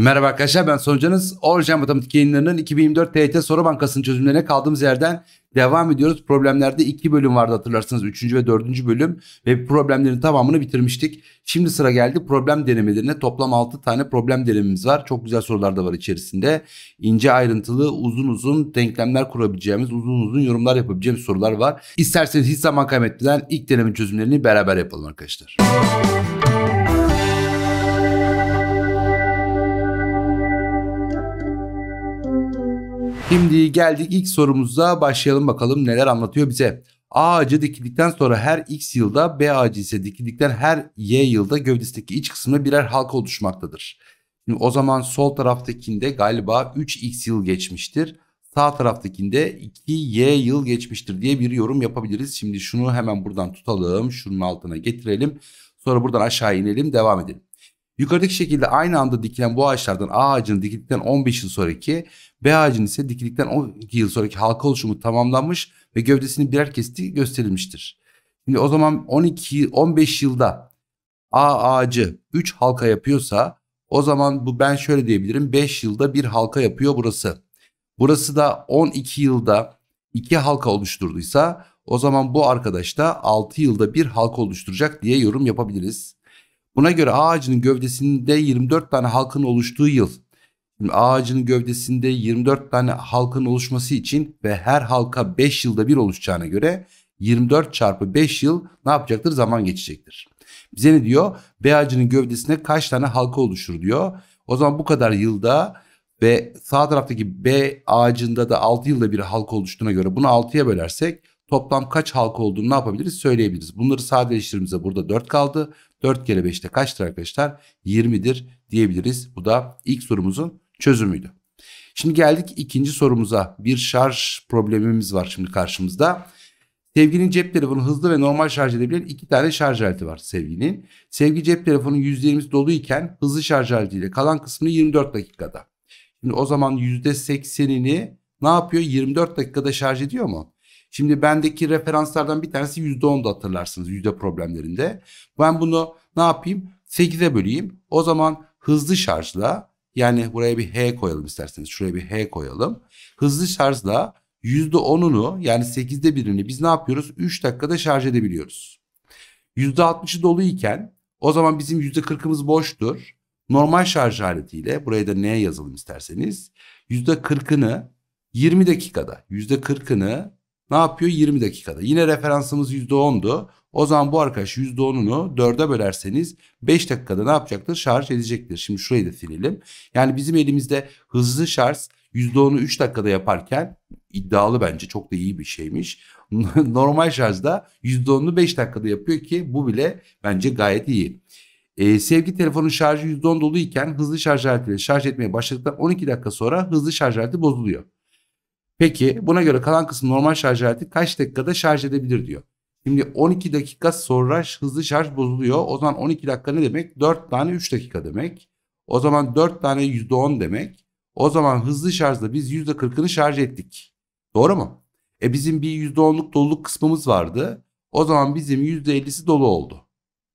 Merhaba arkadaşlar ben Sonucanız. Orjan Matematik yayınlarının 2024 TYT Soru Bankası'nın çözümlerine kaldığımız yerden devam ediyoruz. Problemlerde iki bölüm vardı hatırlarsınız. Üçüncü ve dördüncü bölüm ve problemlerin tamamını bitirmiştik. Şimdi sıra geldi problem denemelerine. Toplam 6 tane problem denememiz var. Çok güzel sorular da var içerisinde. İnce ayrıntılı uzun uzun denklemler kurabileceğimiz, uzun uzun yorumlar yapabileceğimiz sorular var. İsterseniz hiç zaman kaybetmeden ilk denemin çözümlerini beraber yapalım arkadaşlar. Şimdi geldik ilk sorumuza başlayalım bakalım neler anlatıyor bize. A ağacı dikildikten sonra her x yılda B ağacı ise dikildikten her y yılda gövdesindeki iç kısmında birer halka oluşmaktadır. Şimdi o zaman sol taraftakinde galiba 3x yıl geçmiştir. Sağ taraftakinde 2y yıl geçmiştir diye bir yorum yapabiliriz. Şimdi şunu hemen buradan tutalım. Şunun altına getirelim. Sonra buradan aşağı inelim devam edelim. Yukarıdaki şekilde aynı anda dikilen bu ağaçlardan A ağacının dikildikten 15 yıl sonraki B ağacının ise dikildikten 12 yıl sonraki halka oluşumu tamamlanmış ve gövdesinin birer kestiği gösterilmiştir. Şimdi o zaman 12 15 yılda A ağacı 3 halka yapıyorsa o zaman bu ben şöyle diyebilirim 5 yılda bir halka yapıyor burası. Burası da 12 yılda 2 halka oluşturduysa o zaman bu arkadaş da 6 yılda bir halka oluşturacak diye yorum yapabiliriz. Buna göre ağacının gövdesinde 24 tane halkın oluştuğu yıl. Şimdi ağacının gövdesinde 24 tane halkın oluşması için ve her halka 5 yılda bir oluşacağına göre 24 çarpı 5 yıl ne yapacaktır? Zaman geçecektir. Bize ne diyor? B ağacının gövdesine kaç tane halka oluşur diyor. O zaman bu kadar yılda ve sağ taraftaki B ağacında da 6 yılda bir halka oluştuğuna göre bunu 6'ya bölersek toplam kaç halka olduğunu ne yapabiliriz söyleyebiliriz. Bunları sadeleştirdiğimizde burada 4 kaldı. 4 kere 5'te kaçtır arkadaşlar? 20'dir diyebiliriz. Bu da ilk sorumuzun çözümüydü. Şimdi geldik ikinci sorumuza. Bir şarj problemimiz var şimdi karşımızda. Sevginin cep telefonu hızlı ve normal şarj edebilen iki tane şarj aleti var sevginin. Sevgi cep telefonu %20'si doluyken hızlı şarj aletiyle kalan kısmını 24 dakikada. Şimdi o zaman %80'ini ne yapıyor? 24 dakikada şarj ediyor mu? Şimdi bendeki referanslardan bir tanesi %10'da hatırlarsınız yüzde problemlerinde. Ben bunu ne yapayım? 8'e böleyim. O zaman hızlı şarjla yani buraya bir H koyalım isterseniz. Şuraya bir H koyalım. Hızlı şarjla %10'unu yani 8'de birini biz ne yapıyoruz? 3 dakikada şarj edebiliyoruz. %60'ı dolu iken o zaman bizim %40'ımız boştur. Normal şarj aletiyle buraya da ne yazalım isterseniz %40'ını 20 dakikada %40'ını ne yapıyor? 20 dakikada. Yine referansımız %10'du. O zaman bu arkadaş %10'unu 4'e bölerseniz 5 dakikada ne yapacaktır? Şarj edecektir. Şimdi şurayı da silelim. Yani bizim elimizde hızlı şarj %10'u 3 dakikada yaparken iddialı bence çok da iyi bir şeymiş. Normal şarjda %10'unu 5 dakikada yapıyor ki bu bile bence gayet iyi. Ee, sevgi telefonun şarjı %10 dolu iken hızlı şarj aletiyle şarj etmeye başladıktan 12 dakika sonra hızlı şarj aleti bozuluyor. Peki buna göre kalan kısım normal şarj aleti kaç dakikada şarj edebilir diyor. Şimdi 12 dakika sonra hızlı şarj bozuluyor. O zaman 12 dakika ne demek? 4 tane 3 dakika demek. O zaman 4 tane %10 demek. O zaman hızlı şarjda biz %40'ını şarj ettik. Doğru mu? E bizim bir %10'luk doluluk kısmımız vardı. O zaman bizim %50'si dolu oldu.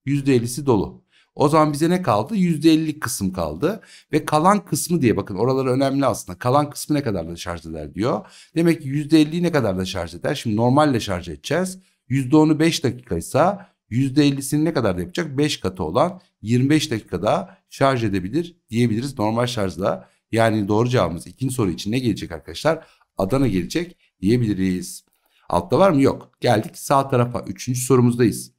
%50'si dolu. O zaman bize ne kaldı? %50'lik kısım kaldı. Ve kalan kısmı diye bakın oralar önemli aslında. Kalan kısmı ne kadar da şarj eder diyor. Demek ki %50'yi ne kadar da şarj eder? Şimdi normalle şarj edeceğiz. %10'u 5 dakikaysa %50'sini ne kadar da yapacak? 5 katı olan 25 dakikada şarj edebilir diyebiliriz normal şarjla. Yani doğru cevabımız ikinci soru için ne gelecek arkadaşlar? Adana gelecek diyebiliriz. Altta var mı? Yok. Geldik sağ tarafa. Üçüncü sorumuzdayız.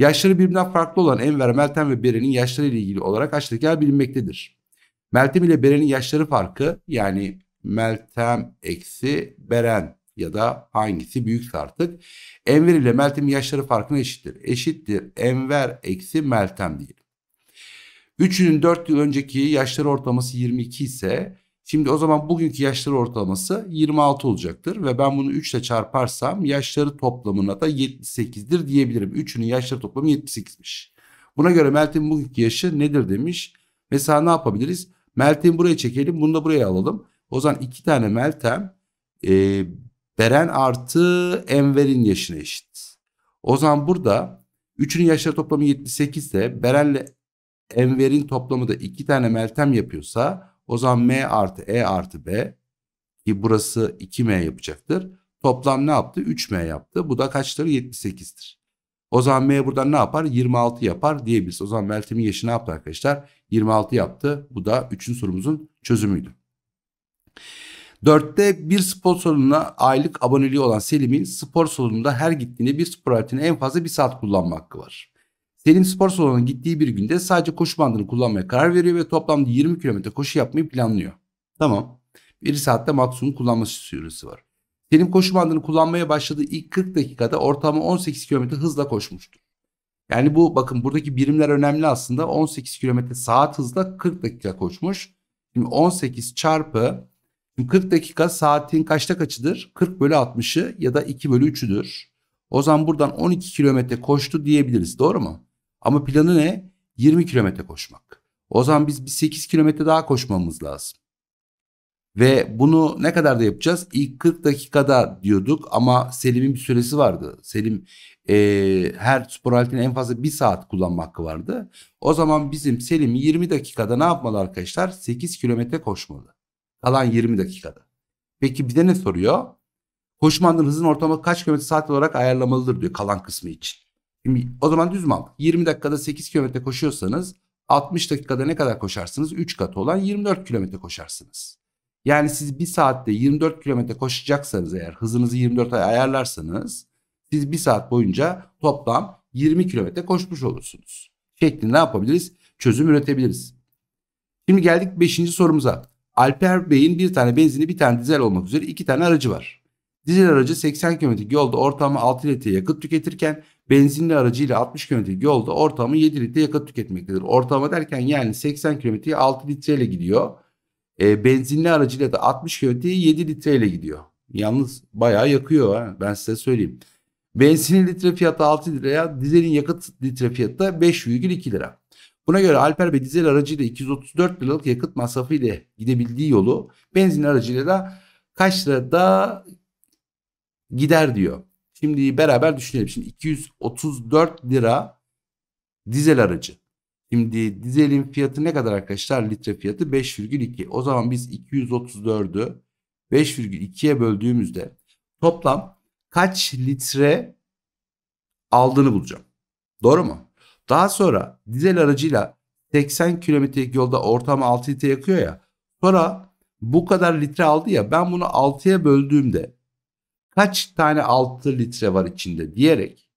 Yaşları birbirinden farklı olan Enver, Meltem ve Beren'in yaşları ile ilgili olarak aşağıdakiler bilinmektedir. Meltem ile Beren'in yaşları farkı yani Meltem eksi Beren ya da hangisi büyükse artık. Enver ile Meltem'in yaşları farkına eşittir. Eşittir Enver eksi Meltem diyelim. Üçünün 4 yıl önceki yaşları ortalaması 22 ise Şimdi o zaman bugünkü yaşları ortalaması 26 olacaktır ve ben bunu 3 ile çarparsam yaşları toplamına da 78'dir diyebilirim. Üçünün yaşları toplamı 78'miş. Buna göre Meltem'in bugünkü yaşı nedir demiş. Mesela ne yapabiliriz? Meltem'i buraya çekelim bunu da buraya alalım. O zaman iki tane Meltem e, Beren artı Enver'in yaşına eşit. O zaman burada üçünün yaşları toplamı 78 ise Beren'le Enver'in toplamı da iki tane Meltem yapıyorsa o zaman M artı E artı B ki burası 2M yapacaktır. Toplam ne yaptı? 3M yaptı. Bu da kaçtır? 78'tir. O zaman M buradan ne yapar? 26 yapar diyebiliriz. O zaman Meltem'in yaşı ne yaptı arkadaşlar? 26 yaptı. Bu da 3. sorumuzun çözümüydü. Dörtte bir spor salonuna aylık aboneliği olan Selim'in spor salonunda her gittiğinde bir spor aletini en fazla bir saat kullanma hakkı var. Selim spor salonuna gittiği bir günde sadece koşu bandını kullanmaya karar veriyor ve toplamda 20 kilometre koşu yapmayı planlıyor. Tamam. Bir saatte maksimum kullanması süresi var. Selim koşu bandını kullanmaya başladığı ilk 40 dakikada ortalama 18 kilometre hızla koşmuştur. Yani bu bakın buradaki birimler önemli aslında. 18 kilometre saat hızla 40 dakika koşmuş. Şimdi 18 çarpı 40 dakika saatin kaçta kaçıdır? 40 bölü 60'ı ya da 2 bölü 3'üdür. O zaman buradan 12 kilometre koştu diyebiliriz doğru mu? Ama planı ne? 20 kilometre koşmak. O zaman biz bir 8 kilometre daha koşmamız lazım. Ve bunu ne kadar da yapacağız? İlk 40 dakikada diyorduk ama Selim'in bir süresi vardı. Selim e, her spor aletini en fazla bir saat kullanma hakkı vardı. O zaman bizim Selim 20 dakikada ne yapmalı arkadaşlar? 8 kilometre koşmalı. Kalan 20 dakikada. Peki bir de ne soruyor? Koşmanın hızın ortalama kaç kilometre saat olarak ayarlamalıdır diyor kalan kısmı için. O zaman düz mantık. 20 dakikada 8 kilometre koşuyorsanız 60 dakikada ne kadar koşarsınız? 3 katı olan 24 kilometre koşarsınız. Yani siz bir saatte 24 kilometre koşacaksanız eğer hızınızı 24'e ayarlarsanız siz bir saat boyunca toplam 20 kilometre koşmuş olursunuz. Şeklinde ne yapabiliriz? Çözüm üretebiliriz. Şimdi geldik 5. sorumuza. Alper Bey'in bir tane benzini bir tane dizel olmak üzere iki tane aracı var. Dizel aracı 80 km yolda ortalama 6 litre yakıt tüketirken benzinli aracıyla 60 km yolda ortalama 7 litre yakıt tüketmektedir. Ortalama derken yani 80 kilometreye 6 litreyle gidiyor. E, benzinli aracıyla da 60 kilometreye 7 litreyle gidiyor. Yalnız bayağı yakıyor ha ben size söyleyeyim. Benzinin litre fiyatı 6 liraya, dizelin yakıt litre fiyatı da 5,2 lira. Buna göre Alper Bey dizel aracıyla 234 liralık yakıt masrafı ile gidebildiği yolu benzin aracıyla da kaç lirada gider diyor. Şimdi beraber düşünelim. Şimdi 234 lira dizel aracı. Şimdi dizelin fiyatı ne kadar arkadaşlar? Litre fiyatı 5,2. O zaman biz 234'ü 5,2'ye böldüğümüzde toplam kaç litre aldığını bulacağım. Doğru mu? Daha sonra dizel aracıyla 80 kilometrelik yolda ortalama 6 litre yakıyor ya. Sonra bu kadar litre aldı ya ben bunu 6'ya böldüğümde kaç tane 6 litre var içinde diyerek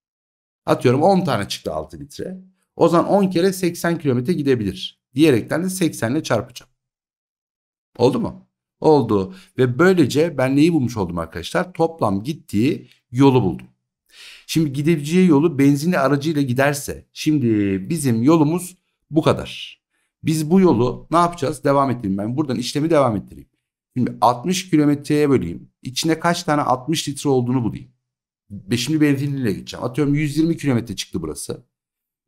atıyorum 10 tane çıktı 6 litre. O zaman 10 kere 80 kilometre gidebilir. Diyerekten de 80 ile çarpacağım. Oldu mu? Oldu. Ve böylece ben neyi bulmuş oldum arkadaşlar? Toplam gittiği yolu buldum. Şimdi gidebileceği yolu benzinli aracıyla giderse şimdi bizim yolumuz bu kadar. Biz bu yolu ne yapacağız? Devam ettireyim ben. Buradan işlemi devam ettireyim. Şimdi 60 kilometreye böleyim. İçine kaç tane 60 litre olduğunu bulayım. Şimdi benzinliyle gideceğim. Atıyorum 120 kilometre çıktı burası.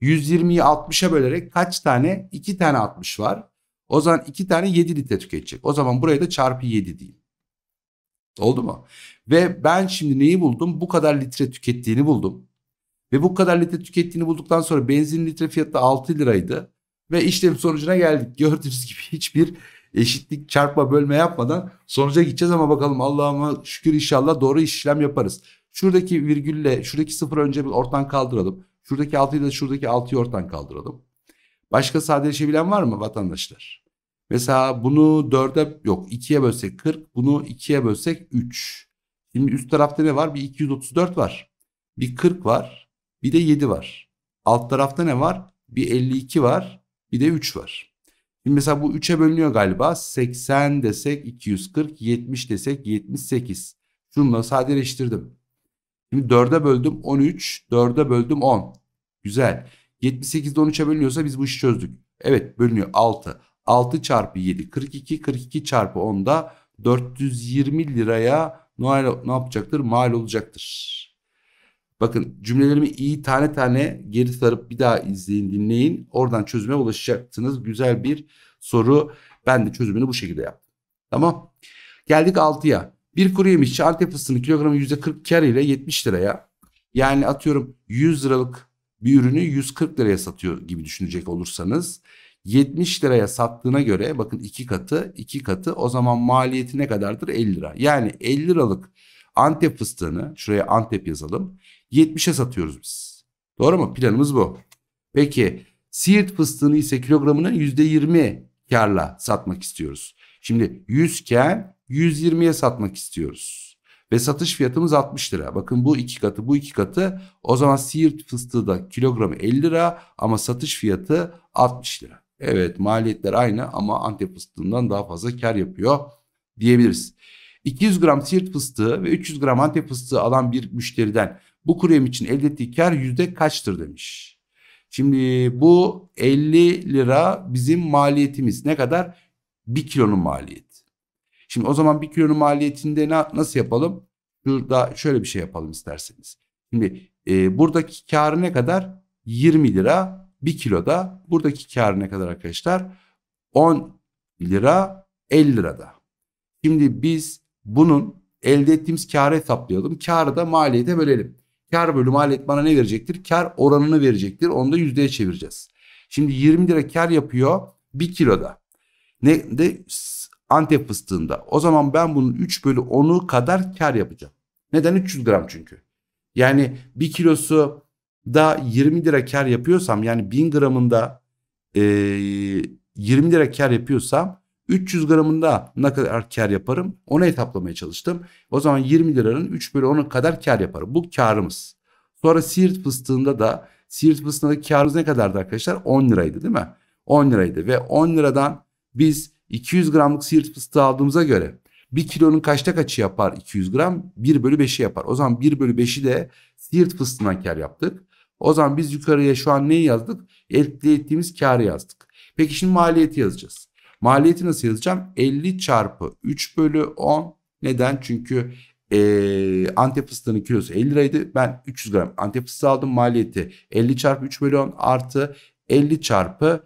120'yi 60'a bölerek kaç tane? 2 tane 60 var. O zaman 2 tane 7 litre tüketecek. O zaman buraya da çarpı 7 diyeyim. Oldu mu? Ve ben şimdi neyi buldum? Bu kadar litre tükettiğini buldum. Ve bu kadar litre tükettiğini bulduktan sonra benzin litre fiyatı da 6 liraydı. Ve işlem sonucuna geldik. Gördüğünüz gibi hiçbir eşitlik çarpma bölme yapmadan sonuca gideceğiz ama bakalım Allah'ıma şükür inşallah doğru işlem yaparız. Şuradaki virgülle şuradaki sıfır önce bir ortadan kaldıralım. Şuradaki 6'yı da şuradaki 6'yı ortadan kaldıralım. Başka sadeleşebilen var mı vatandaşlar? Mesela bunu 4'e yok 2'ye bölsek 40 bunu 2'ye bölsek 3. Şimdi üst tarafta ne var? Bir 234 var. Bir 40 var. Bir de 7 var. Alt tarafta ne var? Bir 52 var. Bir de 3 var. Şimdi mesela bu 3'e bölünüyor galiba. 80 desek 240, 70 desek 78. Şununla sadeleştirdim. Şimdi 4'e böldüm 13, 4'e böldüm 10. Güzel. 78'de 13'e bölünüyorsa biz bu işi çözdük. Evet bölünüyor 6. 6 çarpı 7 42 42 çarpı 10 da 420 liraya ne yapacaktır? Mal olacaktır. Bakın cümlelerimi iyi tane tane geri sarıp bir daha izleyin dinleyin. Oradan çözüme ulaşacaksınız. Güzel bir soru. Ben de çözümünü bu şekilde yaptım. Tamam. Geldik 6'ya. Bir kuru yemişçi Antep fıstığını kilogramı %40 kar ile 70 liraya yani atıyorum 100 liralık bir ürünü 140 liraya satıyor gibi düşünecek olursanız 70 liraya sattığına göre bakın iki katı iki katı o zaman maliyeti ne kadardır 50 lira. Yani 50 liralık Antep fıstığını şuraya Antep yazalım 70'e satıyoruz biz. Doğru mu? Planımız bu. Peki Siirt fıstığını ise kilogramını %20 karla satmak istiyoruz. Şimdi 100 iken 120'ye satmak istiyoruz. Ve satış fiyatımız 60 lira. Bakın bu iki katı bu iki katı. O zaman Siirt fıstığı da kilogramı 50 lira ama satış fiyatı 60 lira. Evet maliyetler aynı ama Antep fıstığından daha fazla kar yapıyor diyebiliriz. 200 gram Siirt fıstığı ve 300 gram Antep fıstığı alan bir müşteriden bu kuru yem için elde ettiği kar yüzde kaçtır demiş. Şimdi bu 50 lira bizim maliyetimiz ne kadar? 1 kilonun maliyeti. Şimdi o zaman 1 kilonun maliyetinde ne, nasıl yapalım? Şurada şöyle bir şey yapalım isterseniz. Şimdi e, buradaki karı ne kadar? 20 lira 1 kiloda. Buradaki karı ne kadar arkadaşlar? 10 lira 50 lirada. Şimdi biz bunun elde ettiğimiz karı hesaplayalım. Karı da maliyete bölelim. Kar bölü maliyet bana ne verecektir? Kar oranını verecektir. Onu da yüzdeye çevireceğiz. Şimdi 20 lira kar yapıyor 1 kiloda. Ne de Antep fıstığında. O zaman ben bunun 3 bölü 10'u kadar kar yapacağım. Neden? 300 gram çünkü. Yani 1 kilosu da 20 lira kar yapıyorsam yani 1000 gramında e, 20 lira kar yapıyorsam 300 gramında ne kadar kar yaparım onu hesaplamaya çalıştım. O zaman 20 liranın 3 bölü 10'u kadar kar yaparım. Bu karımız. Sonra Siirt fıstığında da Siirt fıstığındaki karımız ne kadardı arkadaşlar? 10 liraydı değil mi? 10 liraydı ve 10 liradan biz 200 gramlık Siirt fıstığı aldığımıza göre 1 kilonun kaçta kaçı yapar 200 gram? 1 bölü 5'i yapar. O zaman 1 bölü 5'i de Siirt fıstığından kar yaptık. O zaman biz yukarıya şu an neyi yazdık? Elde ettiğimiz karı yazdık. Peki şimdi maliyeti yazacağız. Maliyeti nasıl yazacağım? 50 çarpı 3 bölü 10. Neden? Çünkü e, Antep fıstığının kilosu 50 liraydı. Ben 300 gram Antep fıstığı aldım. Maliyeti 50 çarpı 3 bölü 10 artı 50 çarpı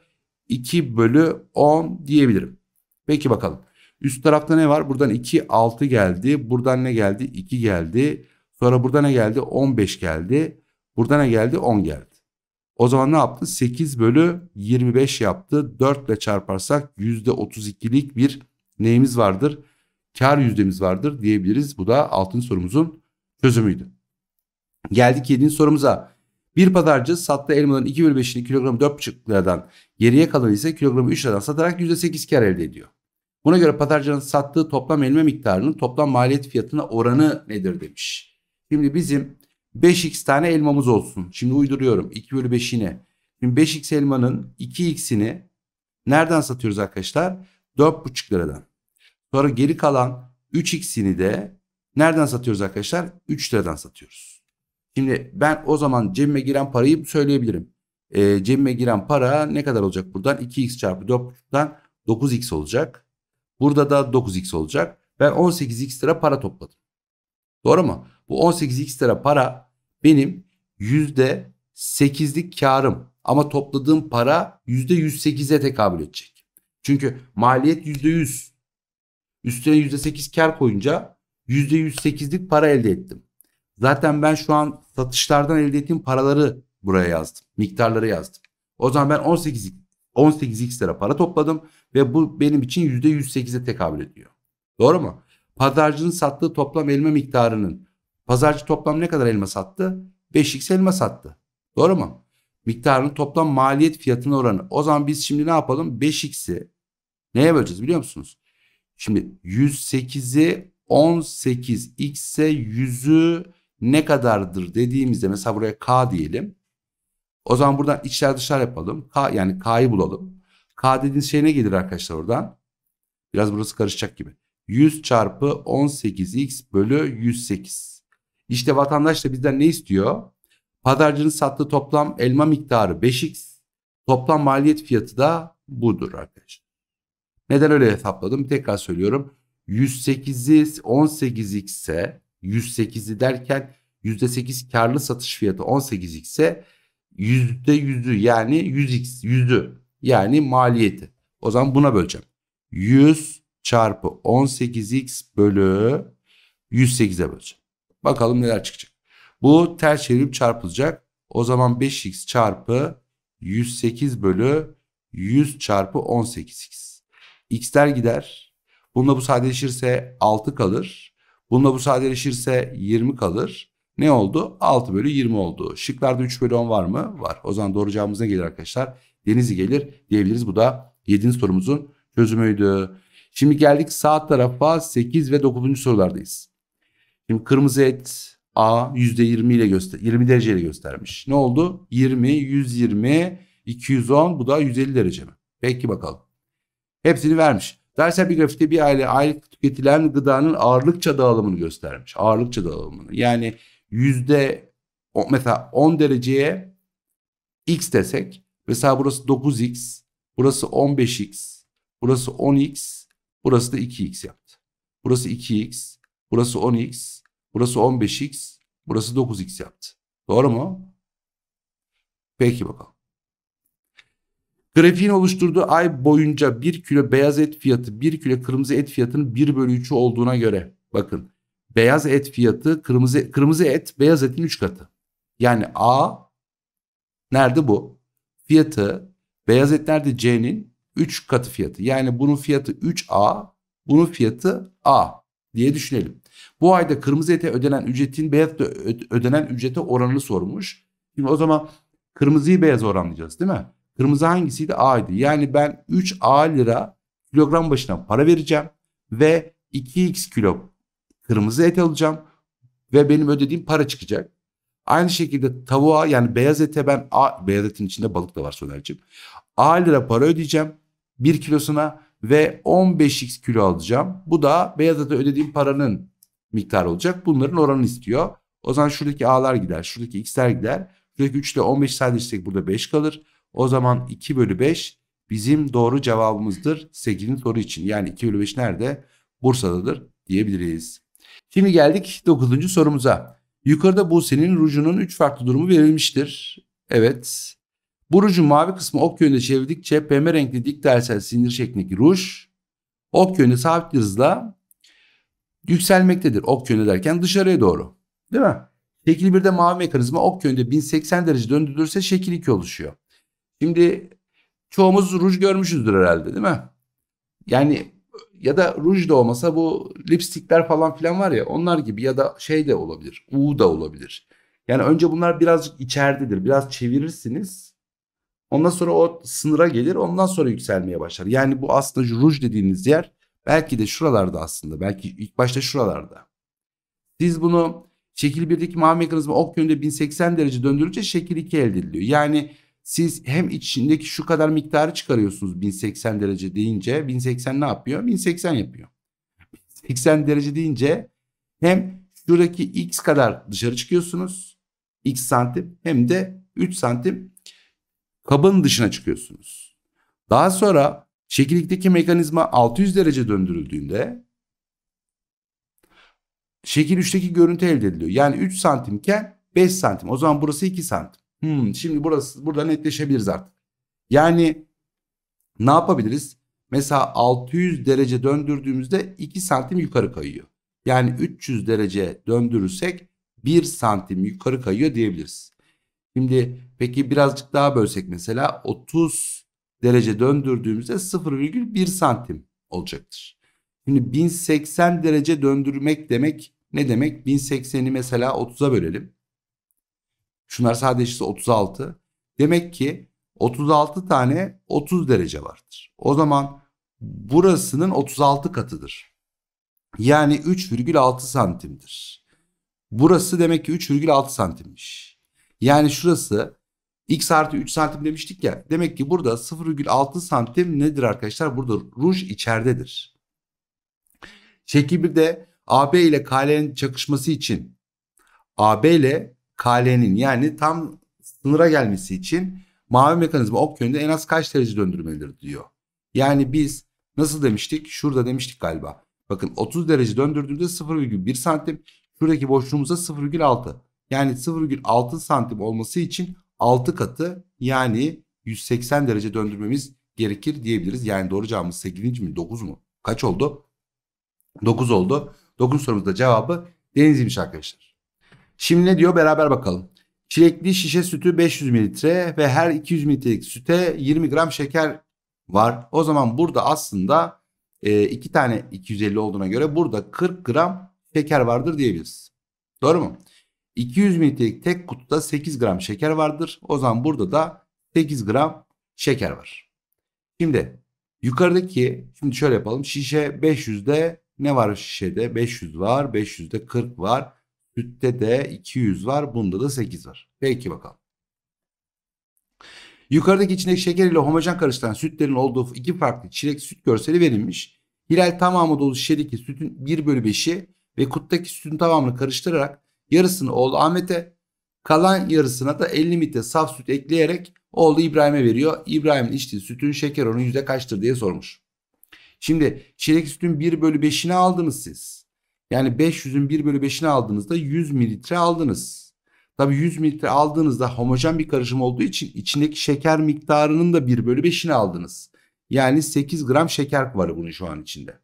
2 bölü 10 diyebilirim. Peki bakalım. Üst tarafta ne var? Buradan 2 6 geldi. Buradan ne geldi? 2 geldi. Sonra burada ne geldi? 15 geldi. Burada ne geldi? 10 geldi. O zaman ne yaptı? 8 bölü 25 yaptı. 4 ile çarparsak %32'lik bir neyimiz vardır? Kar yüzdemiz vardır diyebiliriz. Bu da altın sorumuzun çözümüydü. Geldik 7. sorumuza. Bir pazarcı sattığı elmaların 2 bölü 5'ini kilogramı 4,5 liradan geriye kalan ise kilogramı 3 liradan satarak %8 kar elde ediyor. Buna göre pazarcının sattığı toplam elma miktarının toplam maliyet fiyatına oranı nedir demiş. Şimdi bizim 5x tane elmamız olsun. Şimdi uyduruyorum 2 bölü 5'ini. Şimdi 5x elmanın 2x'ini nereden satıyoruz arkadaşlar? 4,5 liradan. Sonra geri kalan 3x'ini de nereden satıyoruz arkadaşlar? 3 liradan satıyoruz. Şimdi ben o zaman cebime giren parayı söyleyebilirim. E, cebime giren para ne kadar olacak buradan? 2x çarpı 4,5'dan 9x olacak. Burada da 9x olacak. Ben 18x lira para topladım. Doğru mu? Bu 18x lira para benim %8'lik karım. Ama topladığım para %108'e tekabül edecek. Çünkü maliyet %100. Üstüne %8 kar koyunca %108'lik para elde ettim. Zaten ben şu an satışlardan elde ettiğim paraları buraya yazdım. Miktarları yazdım. O zaman ben 18 18x lira para topladım ve bu benim için %108'e tekabül ediyor. Doğru mu? Pazarcının sattığı toplam elma miktarının pazarcı toplam ne kadar elma sattı? 5x elma sattı. Doğru mu? Miktarının toplam maliyet fiyatına oranı. O zaman biz şimdi ne yapalım? 5x'i neye böleceğiz biliyor musunuz? Şimdi 108'i 18 x'e 100'ü ne kadardır dediğimizde mesela buraya k diyelim. O zaman buradan içler dışlar yapalım. K yani k'yı bulalım. K dediğiniz şey ne gelir arkadaşlar oradan? Biraz burası karışacak gibi. 100 çarpı 18x bölü 108. İşte vatandaş da bizden ne istiyor? Pazarcının sattığı toplam elma miktarı 5x. Toplam maliyet fiyatı da budur arkadaşlar. Neden öyle hesapladım? Tekrar söylüyorum. 108'i 18x ise 108'i derken %8 karlı satış fiyatı 18x ise %100'ü yani 100x 100'ü yani maliyeti. O zaman buna böleceğim. 100 çarpı 18x bölü 108'e böleceğim. Bakalım neler çıkacak. Bu ters çevirip çarpılacak. O zaman 5x çarpı 108 bölü 100 çarpı 18x. X'ler gider. Bununla bu sadeleşirse 6 kalır. Bununla bu sadeleşirse 20 kalır. Ne oldu? 6 bölü 20 oldu. Şıklarda 3 bölü 10 var mı? Var. O zaman doğru cevabımız ne gelir arkadaşlar? Denizli gelir diyebiliriz. Bu da 7. sorumuzun çözümüydü. Şimdi geldik sağ tarafa 8 ve 9. sorulardayız. Şimdi kırmızı et A %20 ile göster 20 derece ile göstermiş. Ne oldu? 20, 120, 210 bu da 150 derece mi? Peki bakalım. Hepsini vermiş. Dersel bir grafikte bir aile aylık tüketilen gıdanın ağırlıkça dağılımını göstermiş. Ağırlıkça dağılımını. Yani yüzde mesela 10 dereceye x desek mesela burası 9x, burası 15x, burası 10x, burası da 2x yaptı. Burası 2x, burası 10x, burası 15x, burası 9x yaptı. Doğru mu? Peki bakalım. Grafiğin oluşturduğu ay boyunca 1 kilo beyaz et fiyatı 1 kilo kırmızı et fiyatının 1 bölü 3'ü olduğuna göre bakın beyaz et fiyatı kırmızı kırmızı et beyaz etin 3 katı. Yani A nerede bu? Fiyatı beyaz et nerede C'nin 3 katı fiyatı. Yani bunun fiyatı 3A bunun fiyatı A diye düşünelim. Bu ayda kırmızı ete ödenen ücretin beyaz ödenen ücrete oranını sormuş. Şimdi o zaman kırmızıyı beyaz oranlayacağız değil mi? Kırmızı hangisiydi? A'ydı. Yani ben 3A lira kilogram başına para vereceğim ve 2x kilo kırmızı et alacağım ve benim ödediğim para çıkacak. Aynı şekilde tavuğa yani beyaz ete ben A, beyaz etin içinde balık da var Soner'cim. A lira para ödeyeceğim 1 kilosuna ve 15x kilo alacağım. Bu da beyaz ete ödediğim paranın miktarı olacak. Bunların oranını istiyor. O zaman şuradaki A'lar gider, şuradaki X'ler gider. Şuradaki 3 ile 15 sadeleştirsek burada 5 kalır. O zaman 2 bölü 5 bizim doğru cevabımızdır 8. soru için. Yani 2 bölü 5 nerede? Bursa'dadır diyebiliriz. Şimdi geldik 9. sorumuza. Yukarıda Buse'nin rujunun 3 farklı durumu verilmiştir. Evet. Bu rujun mavi kısmı ok yönünde çevirdikçe pembe renkli dik dersel sinir şeklindeki ruj ok yönünde sabit hızla yükselmektedir. Ok yönü derken dışarıya doğru. Değil mi? Şekil 1'de mavi mekanizma ok yönünde 1080 derece döndürülürse şekil 2 oluşuyor. Şimdi çoğumuz ruj görmüşüzdür herhalde değil mi? Yani ya da ruj da olmasa bu lipstikler falan filan var ya onlar gibi ya da şey de olabilir. U da olabilir. Yani önce bunlar birazcık içeridedir. Biraz çevirirsiniz. Ondan sonra o sınıra gelir. Ondan sonra yükselmeye başlar. Yani bu aslında ruj dediğiniz yer belki de şuralarda aslında. Belki ilk başta şuralarda. Siz bunu şekil 1'deki mavi mekanizma ok yönünde 1080 derece döndürünce şekil 2 elde ediliyor. Yani siz hem içindeki şu kadar miktarı çıkarıyorsunuz 1080 derece deyince 1080 ne yapıyor? 1080 yapıyor. 80 derece deyince hem şuradaki x kadar dışarı çıkıyorsunuz x santim hem de 3 santim kabın dışına çıkıyorsunuz. Daha sonra şekildeki mekanizma 600 derece döndürüldüğünde şekil 3'teki görüntü elde ediliyor. Yani 3 santimken 5 santim. O zaman burası 2 santim. Hmm, şimdi burası burada netleşebiliriz artık. Yani ne yapabiliriz? Mesela 600 derece döndürdüğümüzde 2 santim yukarı kayıyor. Yani 300 derece döndürürsek 1 santim yukarı kayıyor diyebiliriz. Şimdi peki birazcık daha bölsek mesela 30 derece döndürdüğümüzde 0,1 santim olacaktır. Şimdi 1080 derece döndürmek demek ne demek? 1080'i mesela 30'a bölelim. Şunlar sadece 36. Demek ki 36 tane 30 derece vardır. O zaman burasının 36 katıdır. Yani 3,6 santimdir. Burası demek ki 3,6 santimmiş. Yani şurası x artı 3 santim demiştik ya. Demek ki burada 0,6 santim nedir arkadaşlar? Burada ruj içeridedir. Şekil 1'de AB ile KL'nin çakışması için AB ile KL'nin yani tam sınıra gelmesi için mavi mekanizma ok yönünde en az kaç derece döndürmelidir diyor. Yani biz nasıl demiştik? Şurada demiştik galiba. Bakın 30 derece döndürdüğümüzde 0,1 santim. Şuradaki boşluğumuzda 0,6. Yani 0,6 santim olması için 6 katı yani 180 derece döndürmemiz gerekir diyebiliriz. Yani doğru cevabımız 8. mi 9 mu? Kaç oldu? 9 oldu. 9 sorumuzda cevabı denizliymiş arkadaşlar. Şimdi ne diyor beraber bakalım. Çilekli şişe sütü 500 mililitre ve her 200 mililitrelik süte 20 gram şeker var. O zaman burada aslında e, iki tane 250 olduğuna göre burada 40 gram şeker vardır diyebiliriz. Doğru mu? 200 mililitrelik tek kutuda 8 gram şeker vardır. O zaman burada da 8 gram şeker var. Şimdi yukarıdaki şimdi şöyle yapalım. Şişe 500'de ne var şişede? 500 var. 500'de 40 var. Sütte de 200 var. Bunda da 8 var. Peki bakalım. Yukarıdaki içindeki şeker ile homojen karıştıran sütlerin olduğu iki farklı çilek süt görseli verilmiş. Hilal tamamı dolu şişedeki sütün 1 bölü 5'i ve kuttaki sütün tamamını karıştırarak yarısını oğlu Ahmet'e kalan yarısına da 50 litre saf süt ekleyerek oğlu İbrahim'e veriyor. İbrahim'in içtiği sütün şeker oranı yüzde kaçtır diye sormuş. Şimdi çilek sütün 1 bölü 5'ini aldınız siz. Yani 500'ün 1 bölü 5'ini aldığınızda 100 mililitre aldınız. Tabi 100 mililitre aldığınızda homojen bir karışım olduğu için içindeki şeker miktarının da 1 bölü 5'ini aldınız. Yani 8 gram şeker var bunun şu an içinde.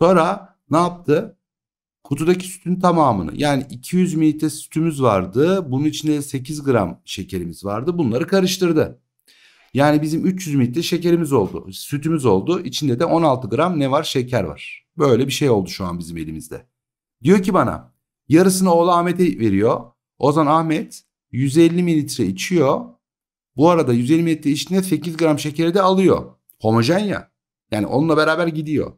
Sonra ne yaptı? Kutudaki sütün tamamını yani 200 mililitre sütümüz vardı. Bunun içinde 8 gram şekerimiz vardı. Bunları karıştırdı. Yani bizim 300 mililitre şekerimiz oldu. Sütümüz oldu. İçinde de 16 gram ne var? Şeker var. Böyle bir şey oldu şu an bizim elimizde. Diyor ki bana yarısını oğlu Ahmet'e veriyor. O zaman Ahmet 150 mililitre içiyor. Bu arada 150 mililitre içinde 8 gram şekeri de alıyor. Homojen ya. Yani onunla beraber gidiyor.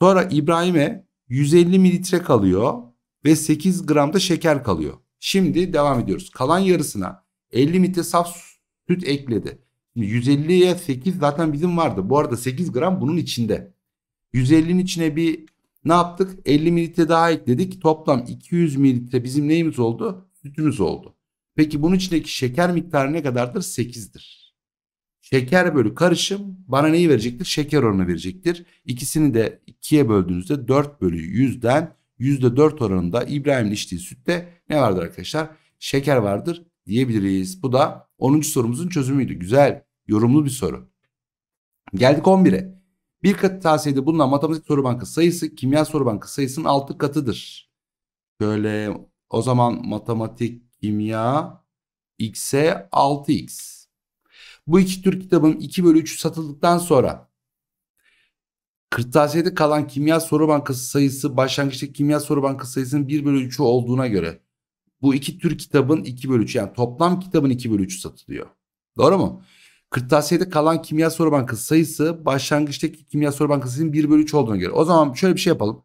Sonra İbrahim'e 150 mililitre kalıyor ve 8 gram da şeker kalıyor. Şimdi devam ediyoruz. Kalan yarısına 50 mililitre saf süt ekledi. 150'ye 8 zaten bizim vardı. Bu arada 8 gram bunun içinde. 150'nin içine bir ne yaptık? 50 mililitre daha ekledik. Toplam 200 mililitre bizim neyimiz oldu? Sütümüz oldu. Peki bunun içindeki şeker miktarı ne kadardır? 8'dir. Şeker bölü karışım bana neyi verecektir? Şeker oranı verecektir. İkisini de 2'ye böldüğünüzde 4 bölü 100'den %4 oranında İbrahim'in içtiği sütte ne vardır arkadaşlar? Şeker vardır diyebiliriz. Bu da 10. sorumuzun çözümüydü. Güzel, yorumlu bir soru. Geldik 11'e. Bir katı tavsiyede bulunan matematik soru bankası sayısı kimya soru bankası sayısının 6 katıdır. Şöyle o zaman matematik, kimya x'e 6x. Bu iki tür kitabın 2 bölü 3 satıldıktan sonra kırtasiyede kalan kimya soru bankası sayısı başlangıçtaki kimya soru bankası sayısının 1 bölü 3'ü olduğuna göre bu iki tür kitabın 2 bölü 3 yani toplam kitabın 2 bölü 3 satılıyor. Doğru mu? Kırtasiyede kalan kimya soru bankası sayısı başlangıçtaki kimya soru bankasının 1 bölü 3 olduğuna göre. O zaman şöyle bir şey yapalım.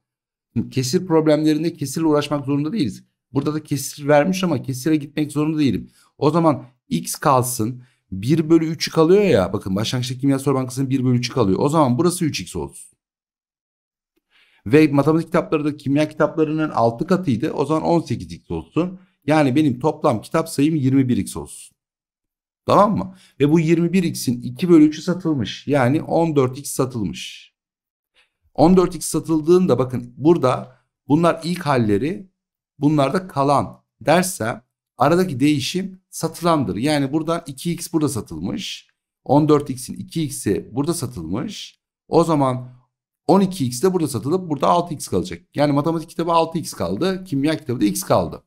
Kesir problemlerinde kesirle uğraşmak zorunda değiliz. Burada da kesir vermiş ama kesire gitmek zorunda değilim. O zaman x kalsın 1 bölü 3'ü kalıyor ya bakın başlangıçta kimya soru bankasının 1 bölü 3'ü kalıyor. O zaman burası 3x olsun. Ve matematik kitapları da kimya kitaplarının 6 katıydı. O zaman 18x olsun. Yani benim toplam kitap sayım 21x olsun. Tamam mı? Ve bu 21x'in 2 bölü 3'ü satılmış. Yani 14x satılmış. 14x satıldığında bakın burada bunlar ilk halleri bunlar da kalan dersem aradaki değişim satılandır. Yani buradan 2x burada satılmış. 14x'in 2x'i burada satılmış. O zaman 12x de burada satılıp burada 6x kalacak. Yani matematik kitabı 6x kaldı. Kimya kitabı da x kaldı.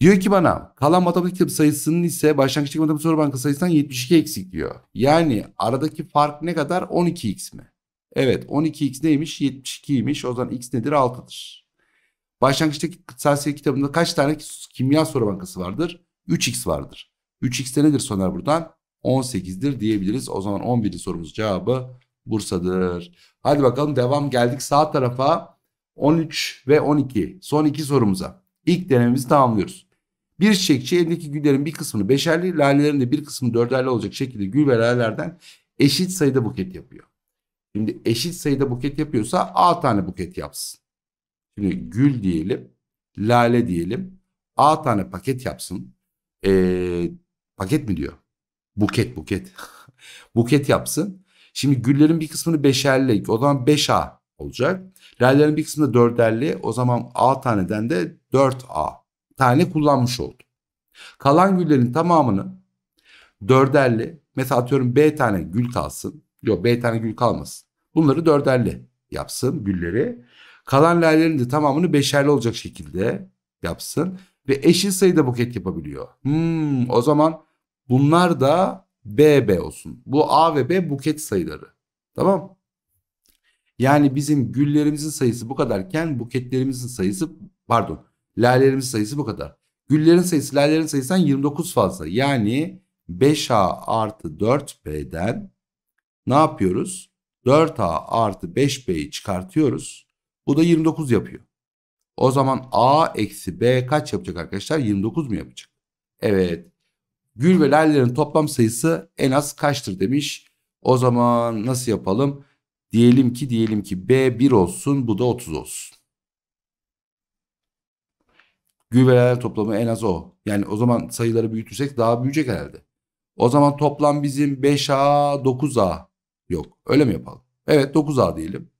Diyor ki bana kalan matematik kitabı sayısının ise başlangıçtaki matematik soru bankası sayısından 72 eksik diyor. Yani aradaki fark ne kadar? 12x mi? Evet 12x neymiş? 72'ymiş. O zaman x nedir? 6'dır. Başlangıçtaki kıtasiyet kitabında kaç tane kimya soru bankası vardır? 3x vardır. 3x nedir Soner buradan? 18'dir diyebiliriz. O zaman 11. sorumuz cevabı Bursa'dır. Hadi bakalım devam geldik sağ tarafa 13 ve 12 son iki sorumuza. İlk denememizi tamamlıyoruz. Bir çiçekçi elindeki güllerin bir kısmını beşerli, lalelerin de bir kısmını dörderli olacak şekilde gül ve lalelerden eşit sayıda buket yapıyor. Şimdi eşit sayıda buket yapıyorsa A tane buket yapsın. Şimdi gül diyelim, lale diyelim. A tane paket yapsın. Ee, paket mi diyor? Buket, buket. buket yapsın. Şimdi güllerin bir kısmını beşerli, o zaman 5A olacak. Lalelerin bir kısmını dörderli, o zaman A taneden de 4A tane kullanmış oldu. Kalan güllerin tamamını dörderli, mesela atıyorum B tane gül kalsın. Yok B tane gül kalmasın. Bunları dörderli yapsın gülleri. Kalan lalelerin de tamamını beşerli olacak şekilde yapsın. ve eşit sayıda buket yapabiliyor. Hmm, o zaman bunlar da BB olsun. Bu A ve B buket sayıları. Tamam Yani bizim güllerimizin sayısı bu kadarken buketlerimizin sayısı pardon lalelerimizin sayısı bu kadar. Güllerin sayısı lalelerin sayısından 29 fazla. Yani 5A artı 4B'den ne yapıyoruz? 4A artı 5B'yi çıkartıyoruz. Bu da 29 yapıyor. O zaman A eksi B kaç yapacak arkadaşlar? 29 mu yapacak? Evet. Gül ve lalelerin toplam sayısı en az kaçtır demiş. O zaman nasıl yapalım? Diyelim ki diyelim ki B 1 olsun bu da 30 olsun. Gül ve laleler toplamı en az o. Yani o zaman sayıları büyütürsek daha büyüyecek herhalde. O zaman toplam bizim 5A 9A yok. Öyle mi yapalım? Evet 9A diyelim.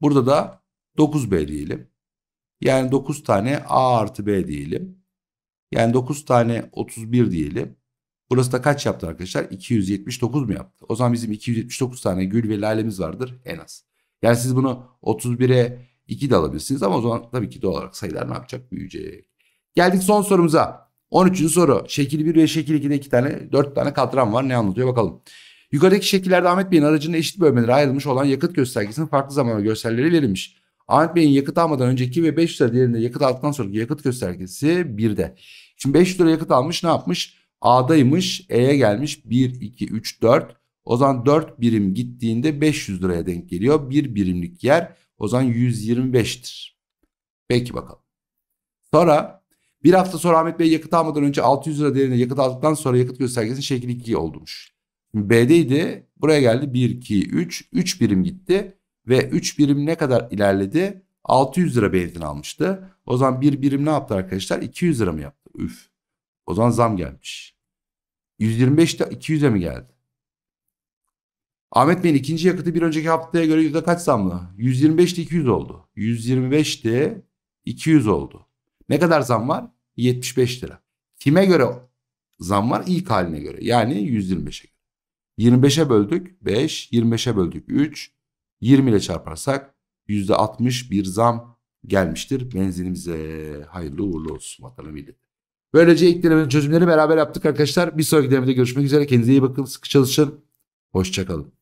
Burada da 9B diyelim. Yani 9 tane A artı B diyelim. Yani 9 tane 31 diyelim. Burası da kaç yaptı arkadaşlar? 279 mu yaptı? O zaman bizim 279 tane gül ve lalemiz vardır en az. Yani siz bunu 31'e 2 de alabilirsiniz ama o zaman tabii ki doğal olarak sayılar ne yapacak? Büyüyecek. Geldik son sorumuza. 13. soru. Şekil 1 ve şekil 2'de 2 tane 4 tane katran var. Ne anlatıyor bakalım. Yukarıdaki şekillerde Ahmet Bey'in aracının eşit bölmelere ayrılmış olan yakıt göstergesinin farklı zaman görselleri verilmiş. Ahmet Bey'in yakıt almadan önceki ve 500 lira değerinde yakıt aldıktan sonraki yakıt göstergesi 1'de. Şimdi 500 lira yakıt almış ne yapmış? A'daymış E'ye gelmiş 1, 2, 3, 4. O zaman 4 birim gittiğinde 500 liraya denk geliyor. 1 birimlik yer o zaman 125'tir. Peki bakalım. Sonra bir hafta sonra Ahmet Bey yakıt almadan önce 600 lira değerinde yakıt aldıktan sonra yakıt göstergesi şekil 2 olmuş. B'deydi. Buraya geldi 1, 2, 3. 3 birim gitti. Ve 3 birim ne kadar ilerledi? 600 lira benzin almıştı. O zaman bir birim ne yaptı arkadaşlar? 200 lira mı yaptı? Üf. O zaman zam gelmiş. 125'te 200'e mi geldi? Ahmet Bey'in ikinci yakıtı bir önceki haftaya göre yüzde kaç zamlı? 125'te 200 oldu. 125'te 200 oldu. Ne kadar zam var? 75 lira. Kime göre zam var? İlk haline göre. Yani 125'e göre. 25'e böldük 5, 25'e böldük 3, 20 ile çarparsak %60 bir zam gelmiştir benzinimize. Hayırlı uğurlu olsun vatanı millet. Böylece ilk denemenin çözümleri beraber yaptık arkadaşlar. Bir sonraki denemede görüşmek üzere. Kendinize iyi bakın. Sıkı çalışın. Hoşçakalın.